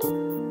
When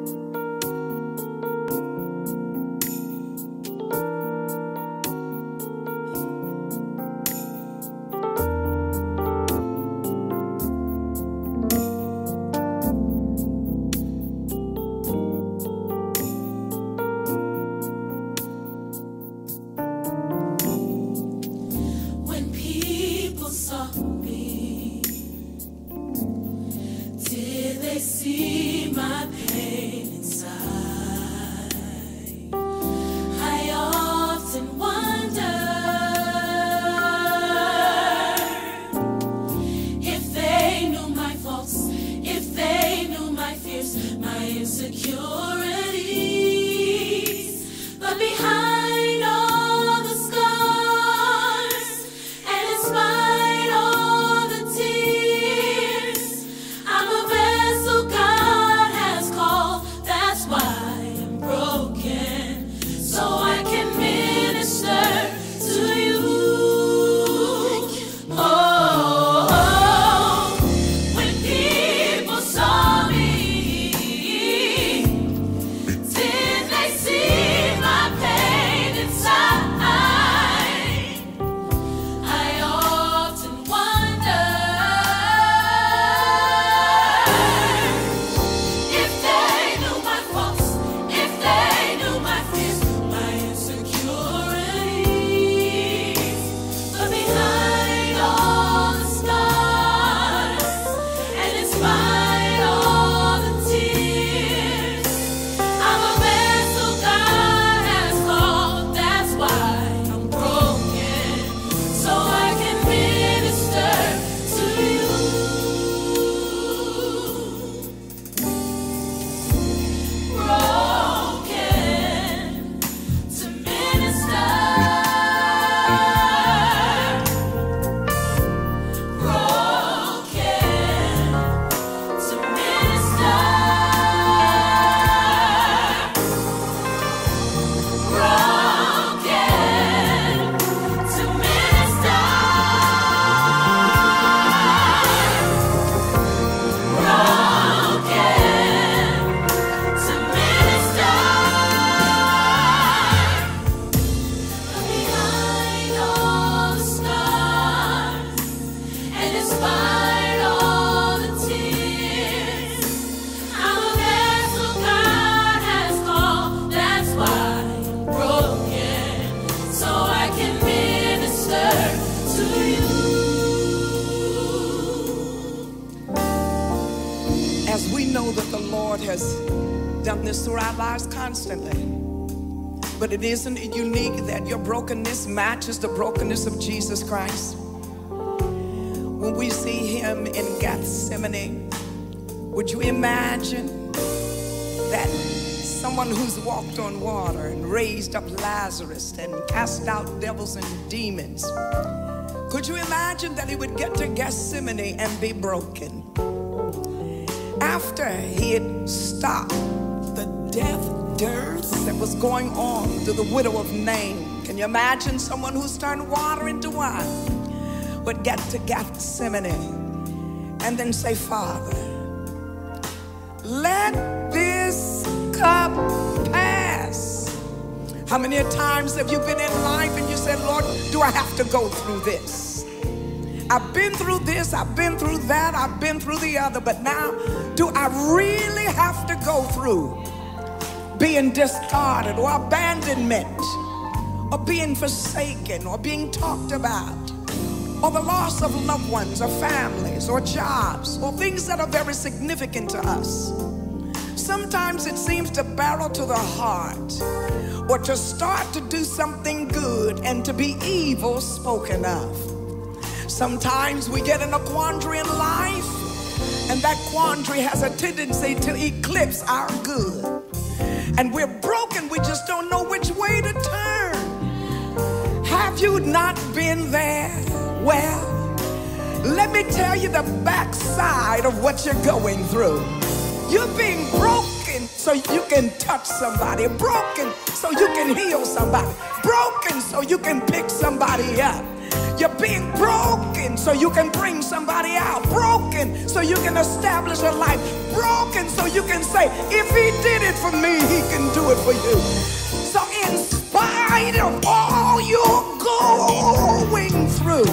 has done this through our lives constantly. But it isn't unique that your brokenness matches the brokenness of Jesus Christ. When we see him in Gethsemane, would you imagine that someone who's walked on water and raised up Lazarus and cast out devils and demons, could you imagine that he would get to Gethsemane and be broken? After he had stopped the death dearth that was going on to the widow of Nain. Can you imagine someone who's turned water into wine would get to Gethsemane and then say, Father, let this cup pass. How many times have you been in life and you said, Lord, do I have to go through this? I've been through this, I've been through that, I've been through the other, but now do I really have to go through being discarded or abandonment or being forsaken or being talked about or the loss of loved ones or families or jobs or things that are very significant to us? Sometimes it seems to barrel to the heart or to start to do something good and to be evil spoken of. Sometimes we get in a quandary in life, and that quandary has a tendency to eclipse our good. And we're broken, we just don't know which way to turn. Have you not been there? Well, let me tell you the backside of what you're going through. You're being broken so you can touch somebody, broken so you can heal somebody, broken so you can pick somebody up. You're being broken so you can bring somebody out. Broken so you can establish a life. Broken so you can say, if he did it for me, he can do it for you. So in spite of all you're going through,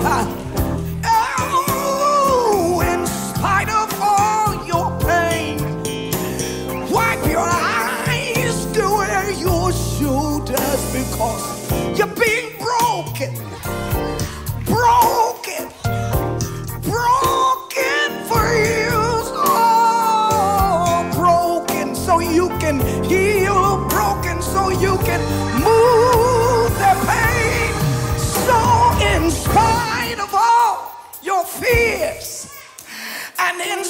uh, heal broken so you can move their pain. So in spite of all your fears and in